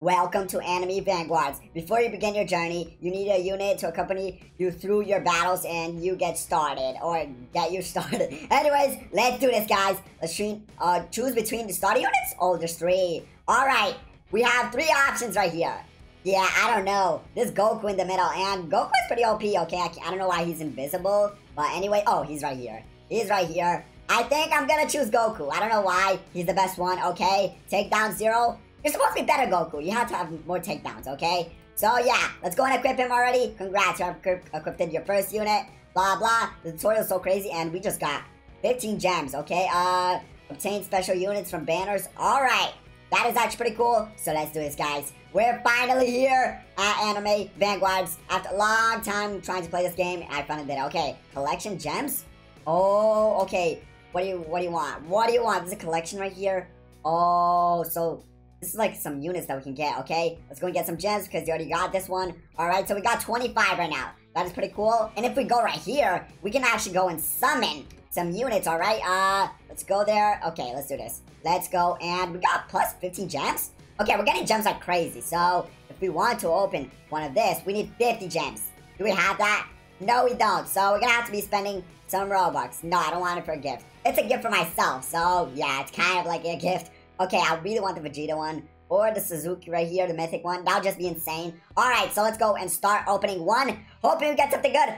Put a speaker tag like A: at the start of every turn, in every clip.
A: Welcome to Anime Vanguards. Before you begin your journey, you need a unit to accompany you through your battles and you get started, or get you started. Anyways, let's do this, guys. Let's choose, uh, choose between the starter units. Oh, there's three. All right, we have three options right here. Yeah, I don't know. This Goku in the middle, and Goku is pretty OP, okay? I, I don't know why he's invisible, but anyway, oh, he's right here. He's right here. I think I'm gonna choose Goku. I don't know why. He's the best one, okay? Take down Zero. You're supposed to be better, Goku. You have to have more takedowns, okay? So yeah, let's go and equip him already. Congrats, you have equipped your first unit. Blah, blah. The tutorial's so crazy, and we just got 15 gems, okay? Uh, obtain special units from banners. All right. That is actually pretty cool. So let's do this, guys. We're finally here at Anime Vanguards. After a long time trying to play this game, I finally did it. Okay, collection gems? Oh, okay. What do you what do you want? What do you want? There's a collection right here. Oh, so this is like some units that we can get, okay? Let's go and get some gems because you already got this one. Alright, so we got 25 right now. That is pretty cool. And if we go right here, we can actually go and summon some units, alright? Uh, let's go there. Okay, let's do this. Let's go. And we got plus 15 gems. Okay, we're getting gems like crazy. So if we want to open one of this, we need 50 gems. Do we have that? No, we don't. So we're to have to be spending some Robux. No, I don't want it for a gift. It's a gift for myself. So yeah, it's kind of like a gift Okay, I really want the Vegeta one. Or the Suzuki right here, the mythic one. That'll just be insane. Alright, so let's go and start opening one. Hoping we get something good.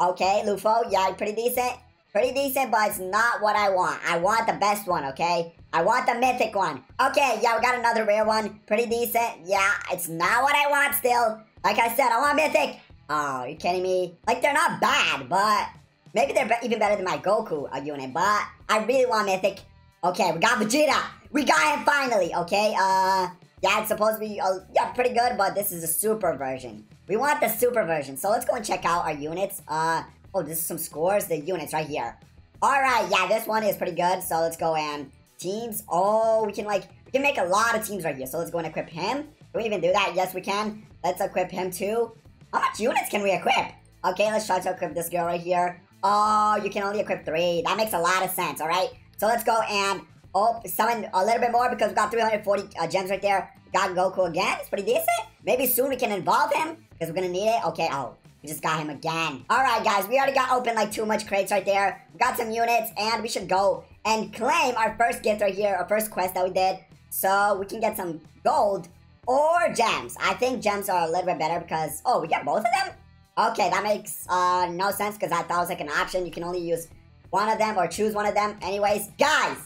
A: Okay, Lufo, yeah, pretty decent. Pretty decent, but it's not what I want. I want the best one, okay? I want the mythic one. Okay, yeah, we got another rare one. Pretty decent. Yeah, it's not what I want still. Like I said, I want mythic. Oh, you kidding me? Like, they're not bad, but... Maybe they're be even better than my Goku uh, unit, but I really want mythic. Okay, we got Vegeta. We got him finally, okay? Uh, yeah, it's supposed to be, uh, yeah, pretty good, but this is a super version. We want the super version, so let's go and check out our units. Uh, oh, this is some scores, the units right here. Alright, yeah, this one is pretty good, so let's go and teams. Oh, we can, like, we can make a lot of teams right here, so let's go and equip him. Can we even do that? Yes, we can. Let's equip him too. How much units can we equip? Okay, let's try to equip this girl right here. Oh, you can only equip three. That makes a lot of sense, alright? So let's go and Oh, summon a little bit more because we got 340 uh, gems right there. Got Goku again. It's pretty decent. Maybe soon we can involve him because we're going to need it. Okay, oh, we just got him again. All right, guys, we already got open like too much crates right there. We got some units and we should go and claim our first gift right here, our first quest that we did. So we can get some gold or gems. I think gems are a little bit better because, oh, we got both of them? Okay, that makes uh, no sense because I thought it was like an option. You can only use one of them or choose one of them. Anyways, guys,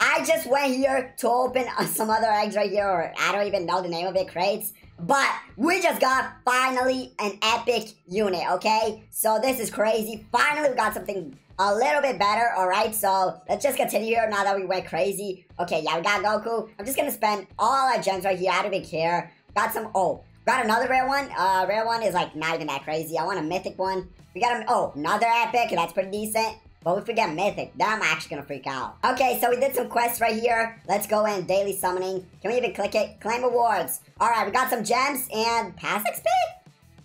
A: I just went here to open some other eggs right here, or I don't even know the name of it, crates. But we just got finally an epic unit, okay? So this is crazy. Finally, we got something a little bit better, alright? So let's just continue here now that we went crazy. Okay, yeah, we got Goku. I'm just gonna spend all our gems right here. I don't even care. Got some, oh, got another rare one. Uh, rare one is like not even that crazy. I want a mythic one. We got a, oh, another epic. That's pretty decent. But if we forget Mythic. Then I'm actually gonna freak out. Okay, so we did some quests right here. Let's go in. Daily summoning. Can we even click it? Claim rewards. Alright, we got some gems and pass XP?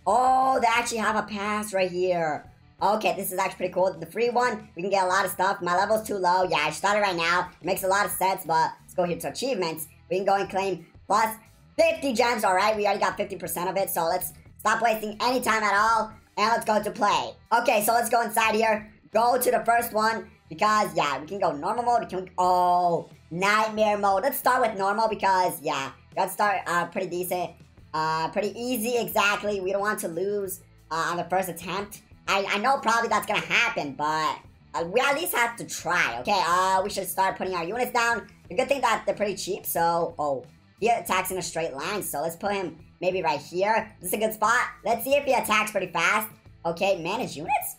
A: Oh, they actually have a pass right here. Okay, this is actually pretty cool. The free one, we can get a lot of stuff. My level's too low. Yeah, I started right now. It makes a lot of sense, but let's go here to achievements. We can go and claim plus 50 gems. Alright, we already got 50% of it, so let's stop wasting any time at all. And let's go to play. Okay, so let's go inside here go to the first one because, yeah, we can go normal mode. Can we, oh, nightmare mode. Let's start with normal because, yeah, let's start uh, pretty decent. Uh, pretty easy, exactly. We don't want to lose uh, on the first attempt. I, I know probably that's gonna happen, but uh, we at least have to try, okay? Uh, we should start putting our units down. The good thing that they're pretty cheap, so, oh, he attacks in a straight line, so let's put him maybe right here. This is a good spot. Let's see if he attacks pretty fast. Okay, manage units?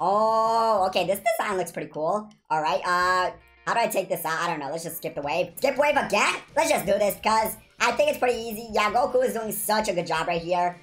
A: Oh, okay, this design looks pretty cool. Alright, uh, how do I take this out? I don't know, let's just skip the wave. Skip wave again? Let's just do this, because I think it's pretty easy. Yeah, Goku is doing such a good job right here.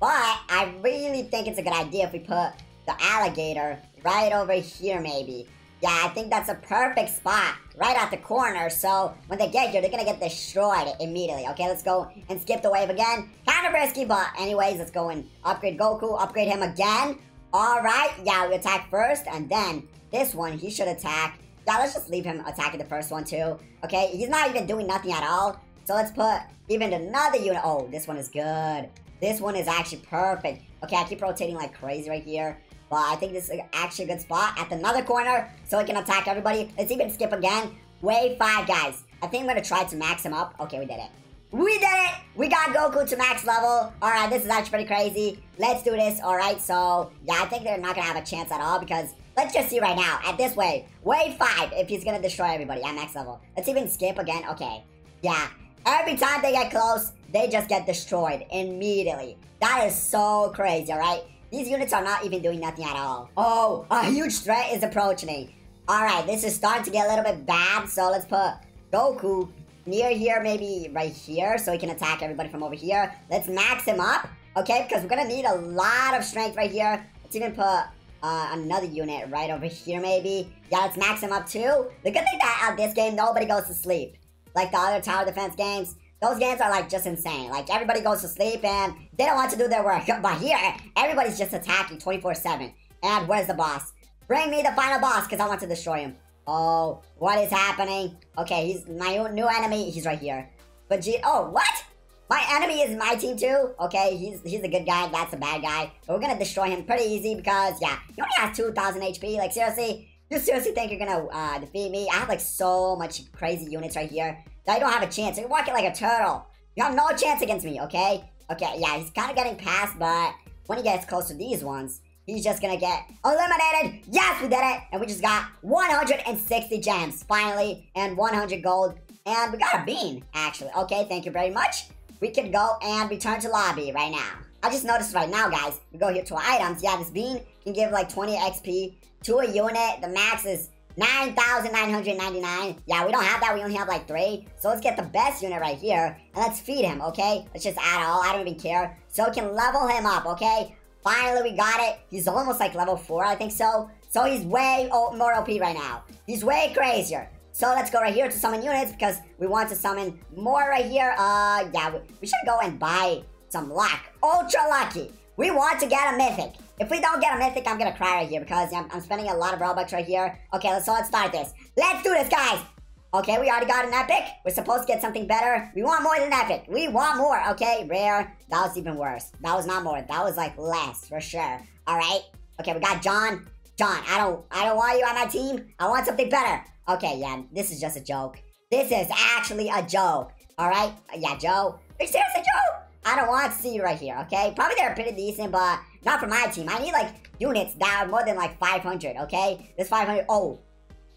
A: But I really think it's a good idea if we put the alligator right over here, maybe. Yeah, I think that's a perfect spot right at the corner. So when they get here, they're gonna get destroyed immediately. Okay, let's go and skip the wave again. Kind of risky, but anyways, let's go and upgrade Goku, upgrade him again. Alright, yeah, we attack first, and then this one, he should attack. Yeah, let's just leave him attacking the first one, too. Okay, he's not even doing nothing at all. So let's put even another unit. Oh, this one is good. This one is actually perfect. Okay, I keep rotating like crazy right here. But I think this is actually a good spot at another corner so we can attack everybody. Let's even skip again. Wave 5, guys. I think I'm going to try to max him up. Okay, we did it. We did it! We got Goku to max level. Alright, this is actually pretty crazy. Let's do this. Alright, so yeah, I think they're not to have a chance at all because let's just see right now at this wave. Wave 5, if he's to destroy everybody at max level. Let's even skip again. Okay. Yeah. Every time they get close, they just get destroyed immediately. That is so crazy, alright? These units are not even doing nothing at all. Oh, a huge threat is approaching. Alright, this is starting to get a little bit bad, so let's put Goku near here, maybe right here, so he can attack everybody from over here. Let's max him up, okay? Because we're gonna need a lot of strength right here. Let's even put uh, another unit right over here, maybe. Yeah, let's max him up too. The good thing that at this game, nobody goes to sleep. Like the other tower defense games, those games are like just insane. Like everybody goes to sleep and they don't want to do their work. But here, everybody's just attacking 24-7. And where's the boss? Bring me the final boss because I want to destroy him. Oh, what is happening? Okay, he's my new enemy. He's right here. But G oh, what? My enemy is my team too? Okay, he's he's a good guy. That's a bad guy. But we're gonna destroy him pretty easy because, yeah, he only has 2,000 HP. Like, seriously? You seriously think you're gonna uh, defeat me? I have like so much crazy units right here that I don't have a chance. You're walking like a turtle. You have no chance against me, okay? Okay, yeah, he's kind of getting past, but when he gets close to these ones, he's just gonna get eliminated. Yes, we did it. And we just got 160 gems, finally, and 100 gold. And we got a bean, actually. Okay, thank you very much. We can go and return to lobby right now. I just noticed right now, guys, we go here to items. Yeah, this bean can give like 20 XP to a unit. The max is 9,999. Yeah, we don't have that. We only have like three. So let's get the best unit right here. And let's feed him, okay? Let's just add all. I don't even care. So we can level him up, okay? Finally, we got it. He's almost like level 4, I think so. So he's way more OP right now. He's way crazier. So let's go right here to summon units because we want to summon more right here. Uh, yeah, we, we should go and buy some luck. Ultra lucky. We want to get a mythic. If we don't get a mythic, I'm gonna cry right here because I'm, I'm spending a lot of Robux right here. Okay, so let's start this. Let's do this, guys! Okay, we already got an epic. We're supposed to get something better. We want more than epic. We want more, okay? Rare. That was even worse. That was not more. That was like less, for sure. Alright. Okay, we got John. John, I don't I don't want you on my team. I want something better. Okay, yeah, this is just a joke. This is actually a joke. Alright? Yeah, Joe. Are you serious, Joe? I don't want to see you right here, okay? Probably they're pretty decent, but not for my team. I need, like, units that are more than, like, 500, okay? This 500... Oh.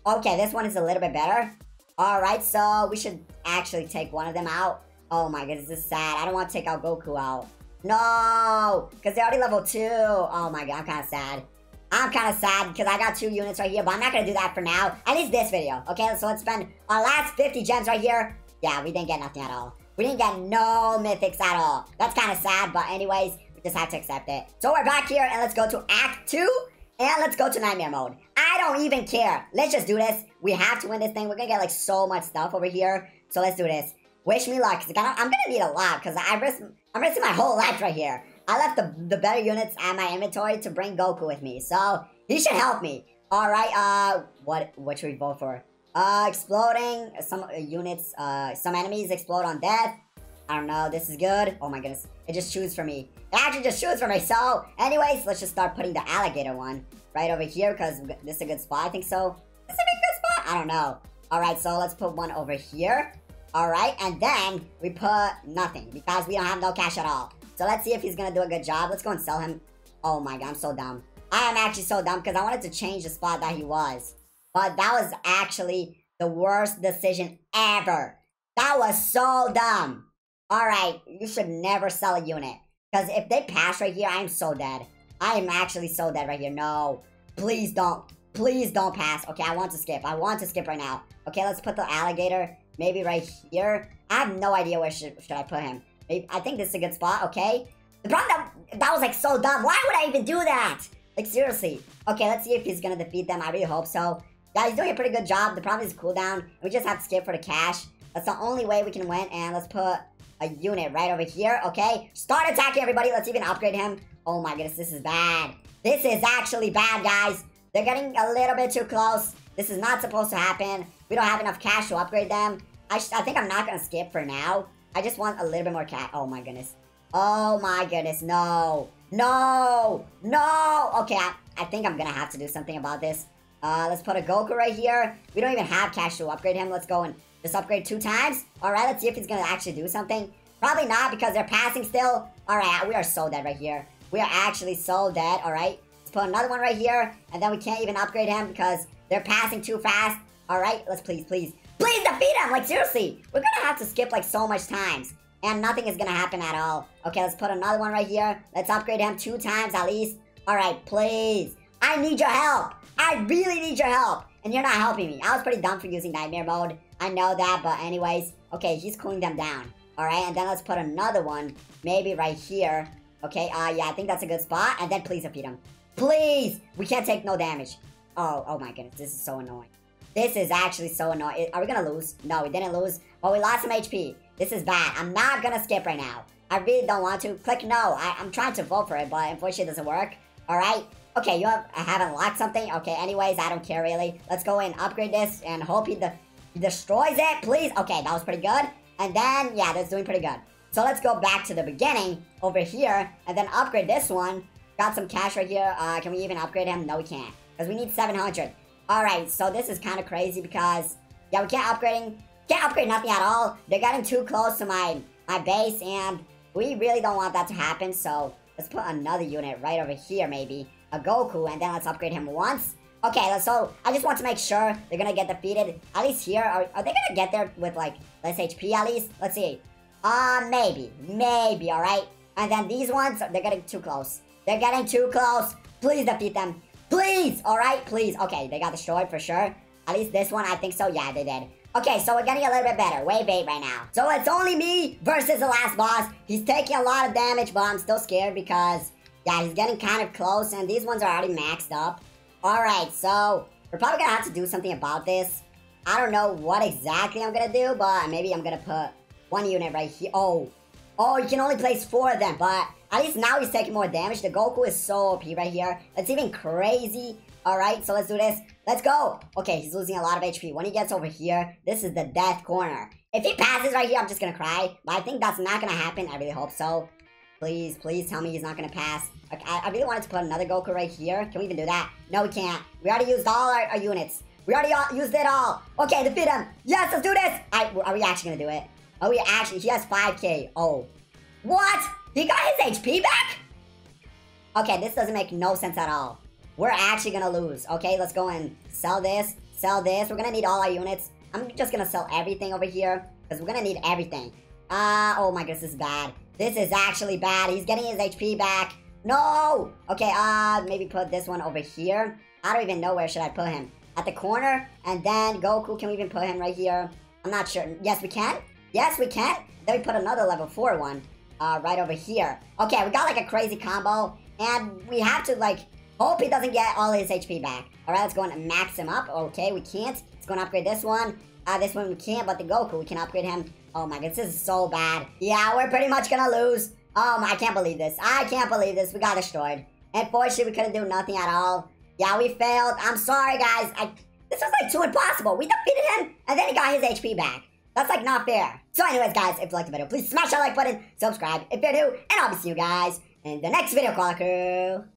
A: Okay, this one is a little bit better. Alright, so we should actually take one of them out. Oh my goodness, this is sad. I don't want to take out Goku out. No! Because they're already level 2. Oh my god, I'm kind of sad. I'm kind of sad because I got two units right here, but I'm not going to do that for now. At least this video, okay? So let's spend our last 50 gems right here. Yeah, we didn't get nothing at all. We didn't get no mythics at all. That's kind of sad, but anyways, we just have to accept it. So we're back here, and let's go to Act 2, and let's go to Nightmare Mode. I don't even care. Let's just do this. We have to win this thing. We're gonna get, like, so much stuff over here. So let's do this. Wish me luck, because I'm gonna need a lot, because I risk, I'm risking my whole life right here. I left the, the better units at my inventory to bring Goku with me, so he should help me. Alright, uh, what, what should we vote for? Uh, exploding. Some uh, units, uh, some enemies explode on death. I don't know. This is good. Oh my goodness. It just shoots for me. It actually just shoots for me. So, anyways, let's just start putting the alligator one right over here because this is a good spot. I think so. This is a good spot. I don't know. All right, so let's put one over here. All right, and then we put nothing because we don't have no cash at all. So let's see if he's gonna do a good job. Let's go and sell him. Oh my god, I'm so dumb. I am actually so dumb because I wanted to change the spot that he was. But that was actually the worst decision ever. That was so dumb. Alright, you should never sell a unit. Because if they pass right here, I'm so dead. I am actually so dead right here. No. Please don't. Please don't pass. Okay, I want to skip. I want to skip right now. Okay, let's put the alligator maybe right here. I have no idea where should, should I put him. Maybe, I think this is a good spot, okay? The problem that, that was like so dumb. Why would I even do that? Like seriously. Okay, let's see if he's gonna defeat them. I really hope so. Yeah, he's doing a pretty good job. The problem is cooldown. We just have to skip for the cash. That's the only way we can win. And let's put a unit right over here, okay? Start attacking everybody. Let's even upgrade him. Oh my goodness, this is bad. This is actually bad, guys. They're getting a little bit too close. This is not supposed to happen. We don't have enough cash to upgrade them. I, I think I'm not gonna skip for now. I just want a little bit more cat. Oh my goodness. Oh my goodness, no. No! No! Okay, I, I think I'm gonna have to do something about this. Uh, let's put a Goku right here. We don't even have cash to upgrade him. Let's go and just upgrade two times. Alright, let's see if he's gonna actually do something. Probably not because they're passing still. Alright, we are so dead right here. We are actually so dead, alright? Let's put another one right here. And then we can't even upgrade him because they're passing too fast. Alright, let's please, please, please defeat him! Like, seriously, we're gonna have to skip like so much times. And nothing is gonna happen at all. Okay, let's put another one right here. Let's upgrade him two times at least. Alright, please. I need your help. I really need your help. And you're not helping me. I was pretty dumb for using Nightmare Mode. I know that, but anyways. Okay, he's cooling them down. Alright, and then let's put another one. Maybe right here. Okay, uh, yeah, I think that's a good spot. And then please defeat him. Please! We can't take no damage. Oh, oh my goodness, this is so annoying. This is actually so annoying. Are we gonna lose? No, we didn't lose. But we lost some HP. This is bad. I'm not gonna skip right now. I really don't want to. Click no. I, am trying to vote for it, but unfortunately it doesn't work. Alright? Okay, you have, I haven't locked something. Okay, anyways, I don't care really. Let's go and upgrade this and hope he, de he destroys it, please. Okay, that was pretty good. And then, yeah, that's doing pretty good. So let's go back to the beginning over here and then upgrade this one. Got some cash right here. Uh, can we even upgrade him? No, we can't. Because we need 700. Alright, so this is kind of crazy because, yeah, we can't upgrading, can't upgrade nothing at all. They're getting too close to my, my base, and we really don't want that to happen, so let's put another unit right over here, maybe. A Goku, and then let's upgrade him once. Okay, so I just want to make sure they're gonna get defeated. At least here, are, are they gonna get there with, like, less HP at least? Let's see. Uh, maybe. Maybe, alright? And then these ones, they're getting too close. They're getting too close. Please defeat them. Please! Alright, please. Okay, they got destroyed for sure. At least this one, I think so. Yeah, they did. Okay, so we're getting a little bit better. Wave 8 right now. So it's only me versus the last boss. He's taking a lot of damage, but I'm still scared because, yeah, he's getting kind of close, and these ones are already maxed up. Alright, so we're probably gonna have to do something about this. I don't know what exactly I'm gonna do, but maybe I'm gonna put one unit right here. Oh, oh, you can only place four of them, but at least now he's taking more damage. The Goku is so OP right here. That's even crazy. Alright, so let's do this. Let's go. Okay, he's losing a lot of HP. When he gets over here, this is the death corner. If he passes right here, I'm just gonna cry. But I think that's not gonna happen. I really hope so. Please, please tell me he's not gonna pass. Okay, I, really wanted to put another Goku right here. Can we even do that? No, we can't. We already used all our, our units. We already all, used it all. Okay, defeat him. Yes, let's do this. I, are we actually gonna do it? Are we actually? He has 5k. Oh. What? He got his HP back? Okay, this doesn't make no sense at all. We're actually gonna lose. Okay, let's go and sell this, sell this. We're gonna need all our units. I'm just gonna sell everything over here because we're gonna need everything. Uh, oh my goodness, this is bad. This is actually bad. He's getting his HP back. No! Okay, uh, maybe put this one over here. I don't even know where should I put him. At the corner, and then Goku, can we even put him right here? I'm not sure. Yes, we can? Yes, we can? Then we put another level 4 one uh, right over here. Okay, we got like a crazy combo, and we have to like hope he doesn't get all his HP back. All right, let's go and max him up. Okay, we can't. Let's go and upgrade this one. Uh, this one we can't, but the Goku, we can upgrade him. Oh my god, this is so bad. Yeah, we're pretty much gonna lose. Um, I can't believe this. I can't believe this. We got destroyed. Unfortunately, we couldn't do nothing at all. Yeah, we failed. I'm sorry, guys. I, this was like too impossible. We defeated him, and then he got his HP back. That's like not fair. So anyways, guys, if you liked the video, please smash that like button, subscribe if you're new, and I'll be seeing you guys in the next video, Clocker.